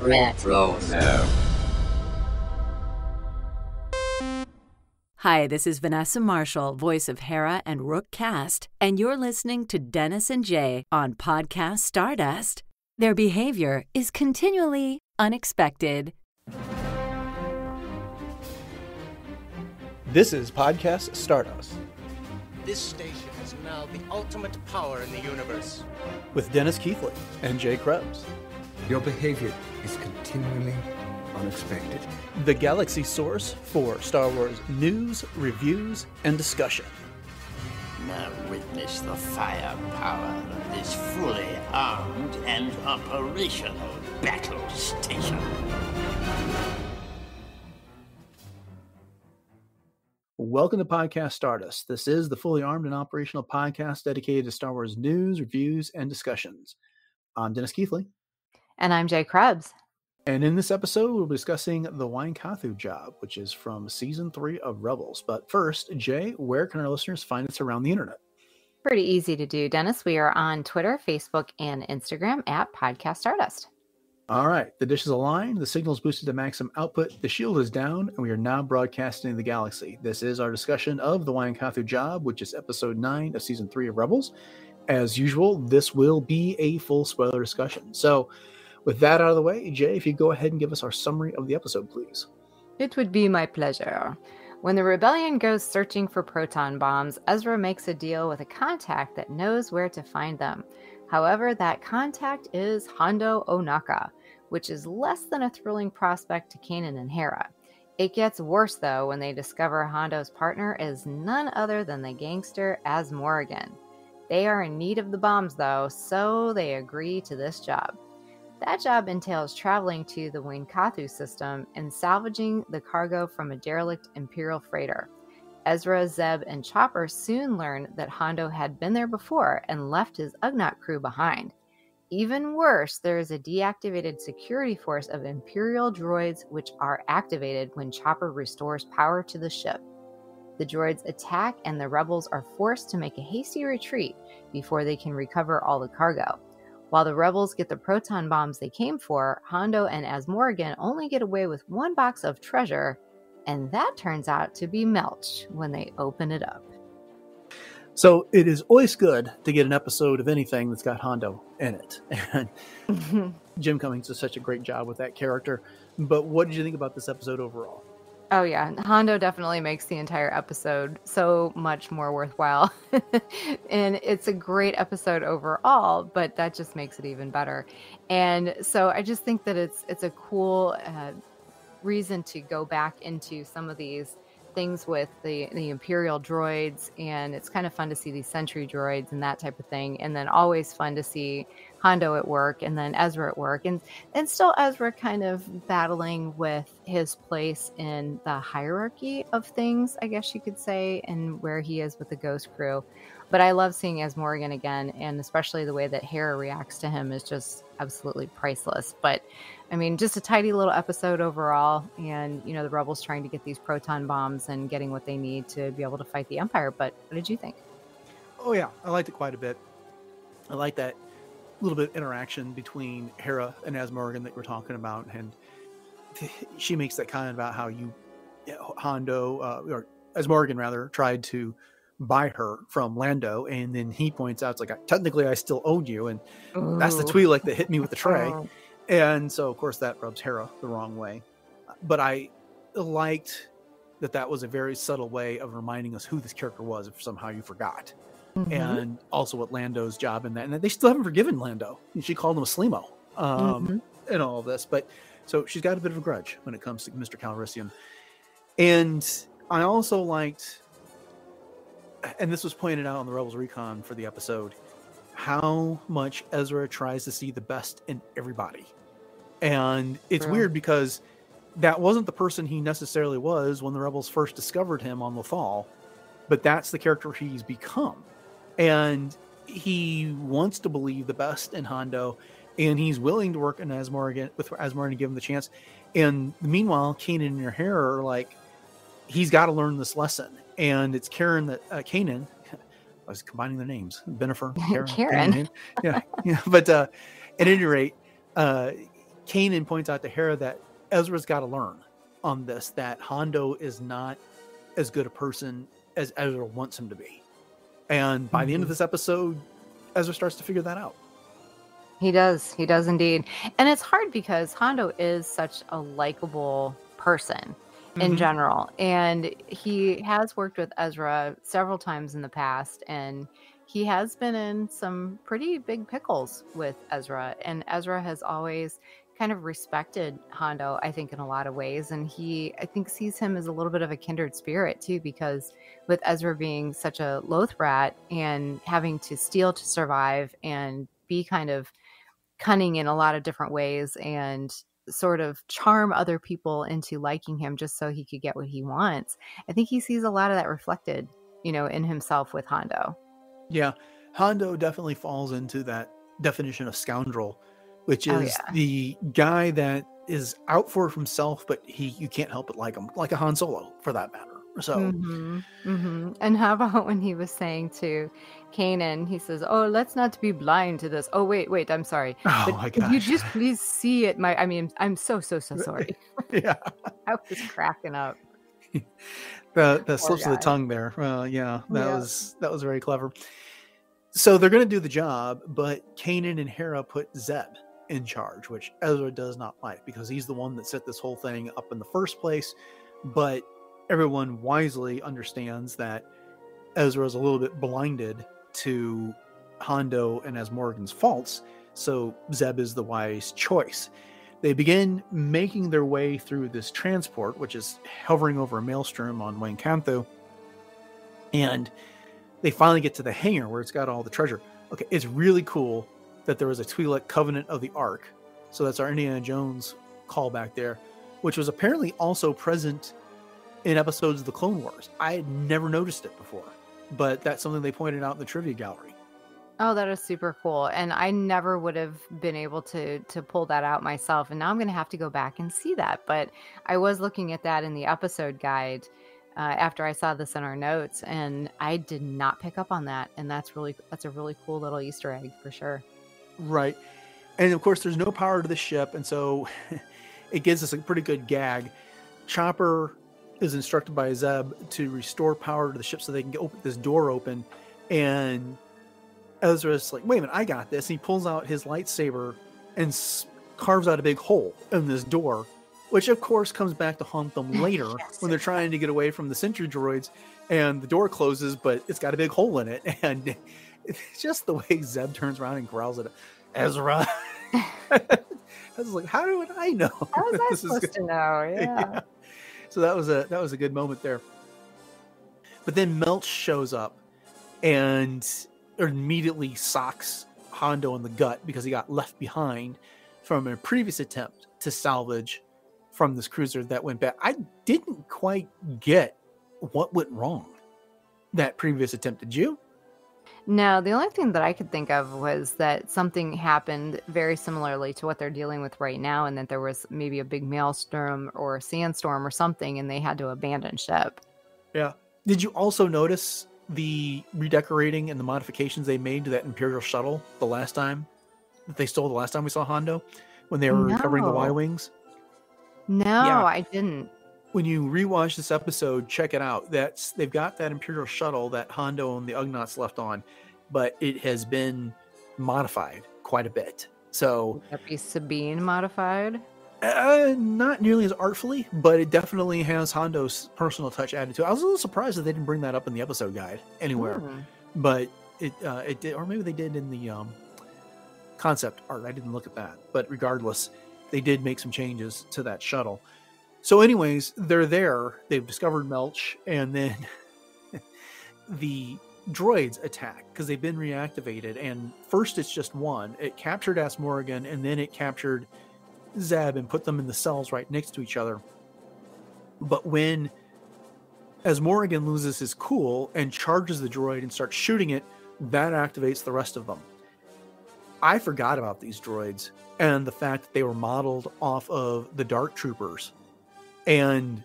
Retro. No. Hi, this is Vanessa Marshall, voice of Hera and Rook Kast, and you're listening to Dennis and Jay on Podcast Stardust. Their behavior is continually unexpected. This is Podcast Stardust This station is now the ultimate power in the universe. with Dennis Keithley and Jay Krebs. Your behavior is continually unexpected. the galaxy source for Star Wars news, reviews, and discussion. Now witness the firepower of this fully armed and operational battle station. Welcome to Podcast Stardust. This is the fully armed and operational podcast dedicated to Star Wars news, reviews, and discussions. I'm Dennis Keithley, And I'm Jay Krebs. and in this episode, we'll be discussing the Wynkahthu job, which is from season three of Rebels. But first, Jay, where can our listeners find us around the internet? Pretty easy to do, Dennis. We are on Twitter, Facebook, and Instagram at Podcast Stardust. All right, the dish is aligned, the signal is boosted to maximum output, the shield is down, and we are now broadcasting the galaxy. This is our discussion of the Wine job, which is episode 9 of season 3 of Rebels. As usual, this will be a full spoiler discussion. So, with that out of the way, Jay, if you go ahead and give us our summary of the episode, please. It would be my pleasure. When the rebellion goes searching for proton bombs, Ezra makes a deal with a contact that knows where to find them. However, that contact is Hondo Ohnaka, which is less than a thrilling prospect to Kanan and Hera. It gets worse though when they discover Hondo's partner is none other than the gangster Azmorigan. They are in need of the bombs though, so they agree to this job. That job entails traveling to the Wynkahthu system and salvaging the cargo from a derelict Imperial freighter. Ezra, Zeb, and Chopper soon learn that Hondo had been there before and left his Ugnaught crew behind. Even worse, there is a deactivated security force of Imperial droids which are activated when Chopper restores power to the ship. The droids attack, and the rebels are forced to make a hasty retreat before they can recover all the cargo. While the rebels get the proton bombs they came for, Hondo and Azmorigan only get away with one box of treasure, and that turns out to be Melch when they open it up. So, it is always good to get an episode of anything that's got Hondo in it. And Jim Cummings does such a great job with that character. But what did you think about this episode overall? Oh yeah, Hondo definitely makes the entire episode so much more worthwhile. and it's a great episode overall, but that just makes it even better. And so I just think that it's it's a cool uh, reason to go back into some of these things with the the imperial droids and it's kind of fun to see these sentry droids and that type of thing and then always fun to see Hondo at work and then Ezra at work and and still Ezra kind of battling with his place in the hierarchy of things I guess you could say and where he is with the ghost crew but I love seeing Azmorigan again and especially the way that Hera reacts to him is just absolutely priceless but I mean, just a tidy little episode overall, and you know, the rebels trying to get these proton bombs and getting what they need to be able to fight the Empire. But what did you think? Oh yeah, I liked it quite a bit. I like that little bit of interaction between Hera and Azmorigan that we're talking about, and she makes that comment about how you, Hondo, uh, or Azmorigan rather, tried to buy her from Lando, and then he points out, it's like technically I still own you, and that's the tweet like that hit me with the tray, Oh. and so of course that rubs Hera the wrong way. But I liked that that was a very subtle way of reminding us who this character was if somehow you forgot Mhm. and also what Lando's job in that. And they still haven't forgiven Lando. She called him a Slimo um, Mhm. and all of this. But so she's got a bit of a grudge when it comes to Mr. Calrissian. And I also liked, and this was pointed out on the Rebels Recon for the episode, how much Ezra tries to see the best in everybody. And it's weird because that wasn't the person he necessarily was when the Rebels first discovered him on Lothal, but that's the character he's become. And he wants to believe the best in Hondo, and he's willing to work in Asmar with Asmar and give him the chance. And meanwhile, Kanan and Hera are like, he's got to learn this lesson. And it's Karen that uh, Kanan. I was combining their names, Benifer, Karen, Karen. yeah, yeah. But uh, at any rate, uh, Kanan points out to Hera that Ezra's got to learn on this that Hondo is not as good a person as Ezra wants him to be. And by the end of this episode, Ezra starts to figure that out. He does. He does indeed. And it's hard because Hondo is such a likable person in Mhm. general. And he has worked with Ezra several times in the past. And he has been in some pretty big pickles with Ezra. And Ezra has always kind of respected Hondo, I think, in a lot of ways. And he, I think, sees him as a little bit of a kindred spirit, too, because with Ezra being such a Loth-rat and having to steal to survive and be kind of cunning in a lot of different ways and sort of charm other people into liking him just so he could get what he wants. I think he sees a lot of that reflected, you know, in himself with Hondo. Yeah, Hondo definitely falls into that definition of scoundrel, which Oh, is yeah. the guy that is out for himself, but he you can't help but like him, like a Han Solo for that matter. So Mhm, mhm. And how about when he was saying to Kanan, he says, "Oh, let's not be blind to this." Oh, wait, wait, I'm sorry. Oh but my could you just please see it? My, I mean, I'm so, so, so sorry. yeah, I was cracking up. the the slips of the tongue there. Well, yeah, that Yeah. was that was very clever. So they're going to do the job, but Kanan and Hera put Zeb in charge, which Ezra does not like because he's the one that set this whole thing up in the first place. But everyone wisely understands that Ezra is a little bit blinded to Hondo and Azmorigan's faults, so Zeb is the wise choice. They begin making their way through this transport, which is hovering over a maelstrom on Wynkahthu, and they finally get to the hangar where it's got all the treasure. Okay, it's really cool that there was a Twi'lek Covenant of the Ark, so that's our Indiana Jones callback there, which was apparently also present in episodes of the Clone Wars. I had never noticed it before, but that's something they pointed out in the trivia gallery. Oh, that is super cool. And I never would have been able to to pull that out myself. And now I'm going to have to go back and see that. But I was looking at that in the episode guide uh, after I saw this in our notes, and I did not pick up on that. And that's really that's a really cool little Easter egg for sure. Right. And of course, there's no power to the ship. And so it gives us a pretty good gag. Chopper is instructed by Zeb to restore power to the ship so they can get open this door open. And Ezra's like, wait a minute, I got this. And he pulls out his lightsaber and s- carves out a big hole in this door, which of course comes back to haunt them later when they're trying to get away from the sentry droids. And the door closes, but it's got a big hole in it. And it's just the way Zeb turns around and growls at Ezra. I was like, how do I know? How was I this supposed to know? Yeah. so that was a that was a good moment there. But then Melch shows up and immediately socks Hondo in the gut because he got left behind from a previous attempt to salvage from this cruiser that went back. I didn't quite get what went wrong that previous attempt. Did you? No, the only thing that I could think of was that something happened very similarly to what they're dealing with right now, and that there was maybe a big maelstrom or a sandstorm or something, and they had to abandon ship. Yeah. Did you also notice the redecorating and the modifications they made to that Imperial shuttle the last time that they stole the last time we saw Hondo when they were recovering the Y Wings? No, Yeah. I didn't. When you rewatch this episode, check it out. That's they've got that Imperial shuttle that Hondo and the Ugnaughts left on, but it has been modified quite a bit. So Would that be Sabine modified? Uh, not nearly as artfully, but it definitely has Hondo's personal touch added to it. I was a little surprised that they didn't bring that up in the episode guide anywhere, Hmm. but it uh, it did, or maybe they did in the um, concept art. I didn't look at that, but regardless, they did make some changes to that shuttle. So, anyways, they're there. They've discovered Melch, and then the droids attack because they've been reactivated. And first, it's just one. It captured Azmorigan, and then it captured Zeb and put them in the cells right next to each other. But when Azmorigan loses his cool and charges the droid and starts shooting it, that activates the rest of them. I forgot about these droids and the fact that they were modeled off of the Dark Troopers. And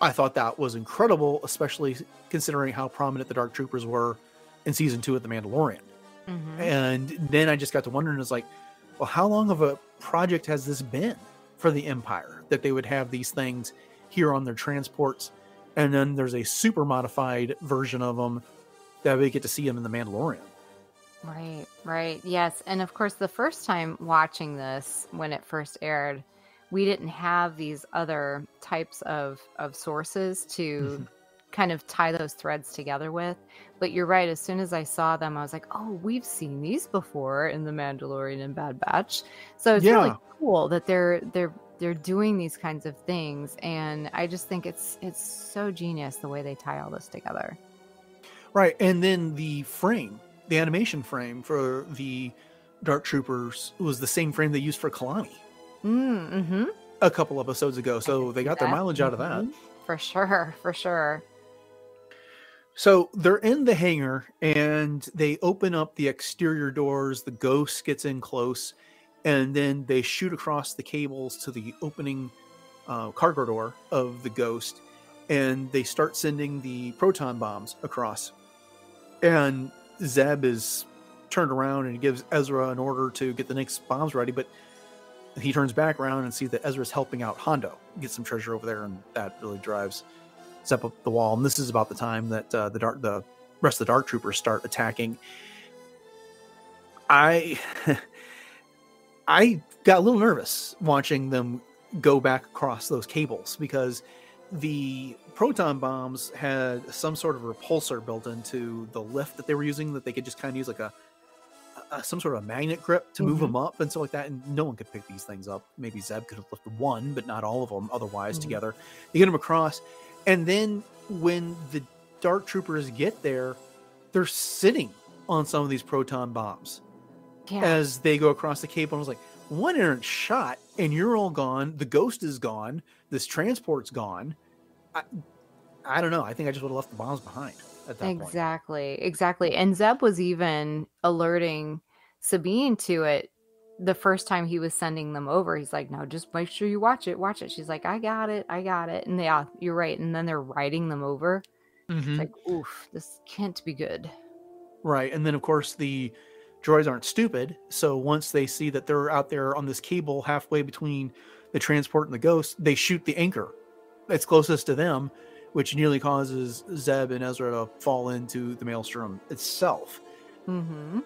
I thought that was incredible, especially considering how prominent the Dark Troopers were in season two of The Mandalorian. Mhm. And then I just got to wondering, is like, well, how long of a project has this been for the Empire that they would have these things here on their transports? And then there's a super modified version of them that we get to see them in the Mandalorian. Right, right. Yes. And of course, the first time watching this, when it first aired, we didn't have these other types of, of sources to Mhm. kind of tie those threads together with. But you're right. As soon as I saw them, I was like, oh, we've seen these before in The Mandalorian and Bad Batch. So it's really cool that they're they're they're doing these kinds of things. And I just think it's it's so genius the way they tie all this together. Right. And then the frame, the animation frame for the Dark Troopers was the same frame they used for Kalani mm-hmm. a couple episodes ago. So they got their that. mileage out of that. Mhm. For sure, for sure. So they're in the hangar and they open up the exterior doors. The ghost gets in close and then they shoot across the cables to the opening uh, cargo door of the ghost and they start sending the proton bombs across. And Zeb is turned around and gives Ezra an order to get the next bombs ready, but he turns back around and sees that Ezra's helping out Hondo get some treasure over there, and that really drives Zeb up the wall. And this is about the time that uh, the dark, the rest of the Dark Troopers start attacking. I, I got a little nervous watching them go back across those cables because the proton bombs had some sort of repulsor built into the lift that they were using that they could just kind of use like a, a some sort of magnet grip to move Mhm. them up and stuff like that. And no one could pick these things up. Maybe Zeb could have lifted one, but not all of them. Otherwise, Mhm. together, they get them across. And then when the dark troopers get there, they're sitting on some of these proton bombs Yeah. as they go across the cable. And I was like, one errant shot, and you're all gone. The ghost is gone. This transport's gone. I, I don't know. I think I just would have left the bombs behind at that point. Exactly, exactly. And Zeb was even alerting Sabine to it the first time he was sending them over. He's like, "No, just make sure you watch it, watch it." She's like, "I got it, I got it." And yeah, you're right. And then they're riding them over. Mhm. It's like, "Oof, this can't be good." Right. And then, of course, the droids aren't stupid. So once they see that they're out there on this cable halfway between the transport and the ghost, they shoot the anchor that's closest to them, which nearly causes Zeb and Ezra to fall into the maelstrom itself. Mm-hmm.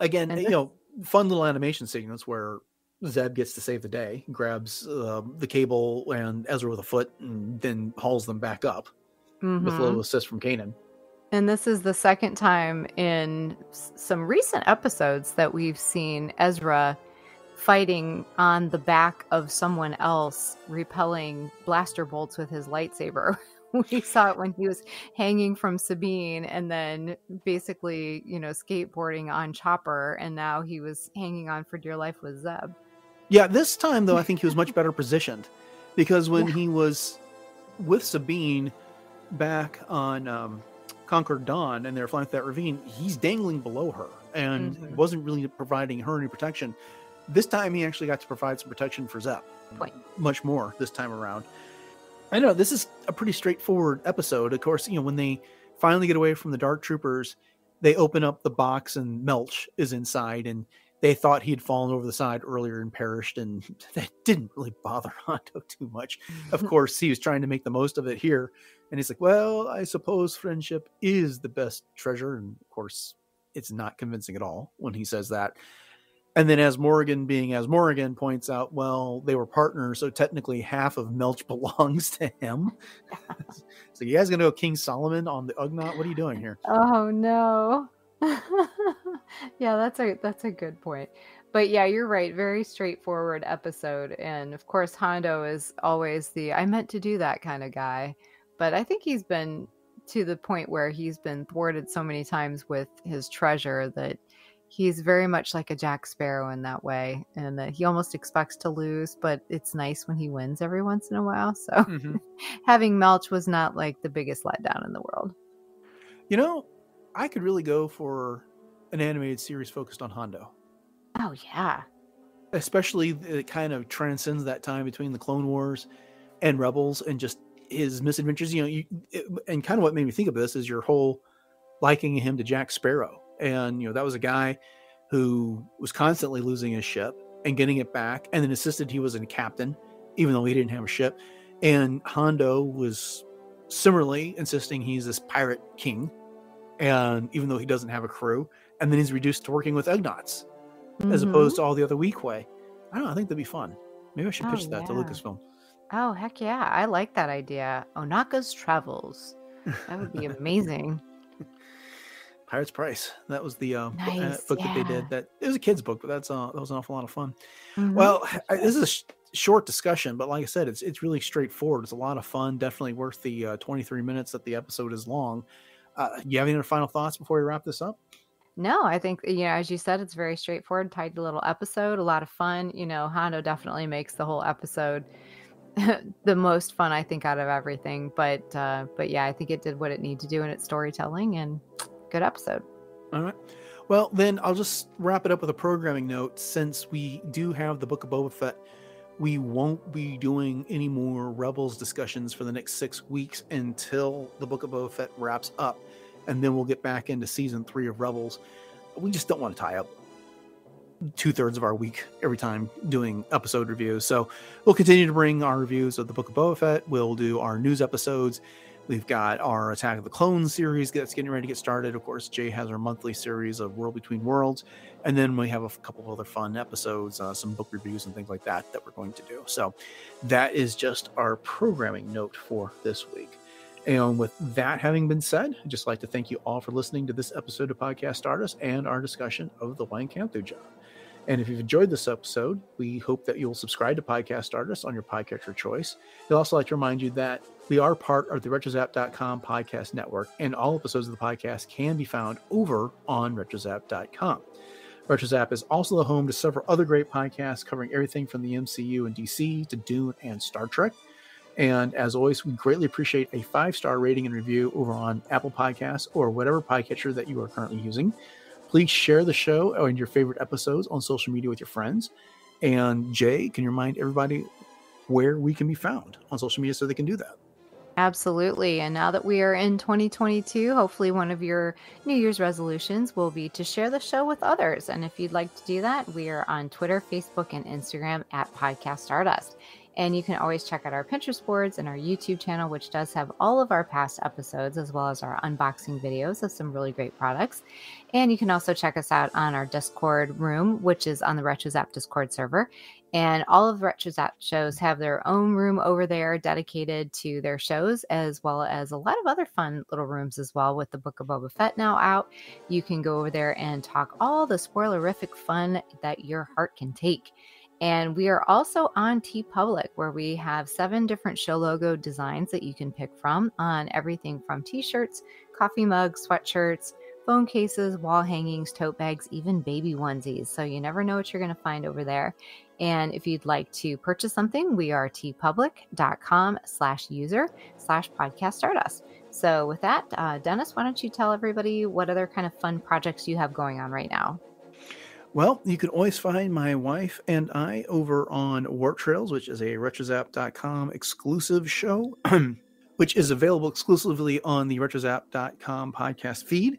Again, And you know, fun little animation sequence where Zeb gets to save the day, grabs uh, the cable and Ezra with a foot, and then hauls them back up with a Mm-hmm. little assist from Kanan. And this is the second time in s- some recent episodes that we've seen Ezra fighting on the back of someone else, repelling blaster bolts with his lightsaber. we saw it when he was hanging from Sabine and then basically, you know, skateboarding on Chopper. And now he was hanging on for dear life with Zeb. Yeah, this time though, I think he was much better positioned because when Yeah. he was with Sabine back on um, Conquered Dawn and they're flying through that ravine, he's dangling below her and Mhm. wasn't really providing her any protection. This time, he actually got to provide some protection for Zeb, Point. much more this time around. I know this is a pretty straightforward episode. Of course, you know when they finally get away from the Dark Troopers, they open up the box and Melch is inside, and they thought he had fallen over the side earlier and perished, and that didn't really bother Hondo too much. Of course, he was trying to make the most of it here, and he's like, "Well, I suppose friendship is the best treasure," and of course, it's not convincing at all when he says that. And then, Azmorigan, being Azmorigan, points out, well, they were partners, so technically half of Melch belongs to him. so, you guys gonna go King Solomon on the Ugnaught? What are you doing here? Oh no. yeah, that's a that's a good point. But yeah, you're right. Very straightforward episode. And of course, Hondo is always the I meant to do that kind of guy. But I think he's been to the point where he's been thwarted so many times with his treasure that he's very much like a Jack Sparrow in that way. And that he almost expects to lose, but it's nice when he wins every once in a while. So Mhm. having Melch was not like the biggest letdown in the world. You know, I could really go for an animated series focused on Hondo. Oh yeah. especially it kind of transcends that time between the Clone Wars and Rebels and just his misadventures. You know, you, it, and kind of what made me think of this is your whole liking him to Jack Sparrow, and you know that was a guy who was constantly losing his ship and getting it back, and then insisted he was a captain, even though he didn't have a ship. And Hondo was similarly insisting he's this pirate king, and even though he doesn't have a crew, and then he's reduced to working with Ugnaughts mm-hmm. as opposed to all the other Weequay. I don't know. I think that'd be fun. Maybe I should pitch oh, that yeah. to Lucasfilm. Oh heck yeah! I like that idea. Ohnaka's Travels. That would be amazing. Pirate's Price. That was the uh, nice, book yeah. that they did. That it was a kids' book, but that's uh, that was an awful lot of fun. Mm-hmm. Well, I, this is a sh- short discussion, but like I said, it's it's really straightforward. It's a lot of fun. Definitely worth the uh, 23 minutes that the episode is long. Uh, you have any other final thoughts before we wrap this up? No, I think you know, as you said, it's very straightforward, tight little episode, a lot of fun. You know, Hondo definitely makes the whole episode the most fun I think out of everything. But uh, but yeah, I think it did what it needed to do in its storytelling, and good episode. All right. Well, then I'll just wrap it up with a programming note. Since we do have the Book of Boba Fett, we won't be doing any more Rebels discussions for the next six weeks until the Book of Boba Fett wraps up, and then we'll get back into season three of Rebels. We just don't want to tie up two thirds of our week every time doing episode reviews. So we'll continue to bring our reviews of the Book of Boba Fett. We'll do our news episodes We've got our Attack of the Clones series that's getting ready to get started. Of course, Jay has our monthly series of World Between Worlds. And then we have a couple of other fun episodes, uh, some book reviews and things like that that we're going to do. So that is just our programming note for this week. And with that having been said, I'd just like to thank you all for listening to this episode of Podcast Stardust and our discussion of the Wynkahthu job. And if you've enjoyed this episode, we hope that you'll subscribe to Podcast Stardust on your podcatcher choice. We'd also like to remind you that we are part of the RetroZap.com podcast network, and all episodes of the podcast can be found over on RetroZap.com. RetroZap is also the home to several other great podcasts covering everything from the MCU and DC to Dune and Star Trek. And as always, we greatly appreciate a five star rating and review over on Apple Podcasts or whatever podcatcher that you are currently using. Please share the show and your favorite episodes on social media with your friends. And Jay, can you remind everybody where we can be found on social media so they can do that? Absolutely. And now that we are in 2022, hopefully one of your New Year's resolutions will be to share the show with others. And if you'd like to do that, we are on Twitter, Facebook, and Instagram at Podcast Stardust. And you can always check out our Pinterest boards and our YouTube channel, which does have all of our past episodes as well as our unboxing videos of some really great products. And you can also check us out on our Discord room, which is on the RetroZap Discord server. And all of the RetroZap shows have their own room over there dedicated to their shows, as well as a lot of other fun little rooms as well with the Book of Boba Fett now out. You can go over there and talk all the spoilerific fun that your heart can take. And we are also on TeePublic, where we have seven different show logo designs that you can pick from on everything from t shirts, coffee mugs, sweatshirts, phone cases, wall hangings, tote bags, even baby onesies. So you never know what you're going to find over there. And if you'd like to purchase something, we are teepublic.com slash user slash podcast stardust. So with that, uh, Dennis, why don't you tell everybody what other kind of fun projects you have going on right now? Well, you can always find my wife and I over on Warp Trails, which is a retrozap.com exclusive show, which is available exclusively on the retrozap.com podcast feed.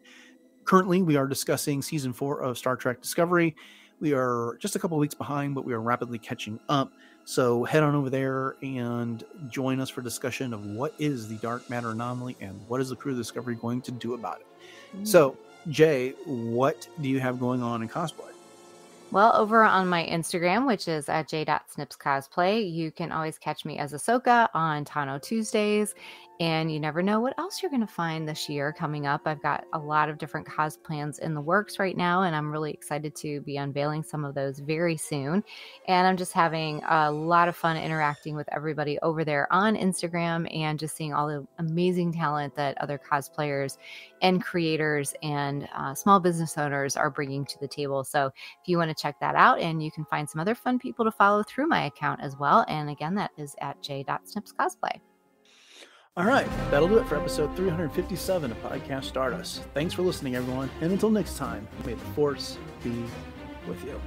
Currently, we are discussing season four of Star Trek Discovery. We are just a couple weeks behind, but we are rapidly catching up. So head on over there and join us for discussion of what is the dark matter anomaly and what is the crew of Discovery going to do about it. Mm-hmm. So, Jay, what do you have going on in cosplay? Well, over on my Instagram, which is at j.snipscosplay, you can always catch me as Ahsoka on Tano Tuesdays. And you never know what else you're going to find this year coming up. I've got a lot of different cos plans in the works right now, and I'm really excited to be unveiling some of those very soon. And I'm just having a lot of fun interacting with everybody over there on Instagram and just seeing all the amazing talent that other cosplayers and creators and uh, small business owners are bringing to the table. So if you want to check that out, and you can find some other fun people to follow through my account as well. And again, that is at j.snipscosplay. All right, that'll do it for episode 357 of Podcast Stardust. Thanks for listening, everyone, and until next time, may the Force be with you.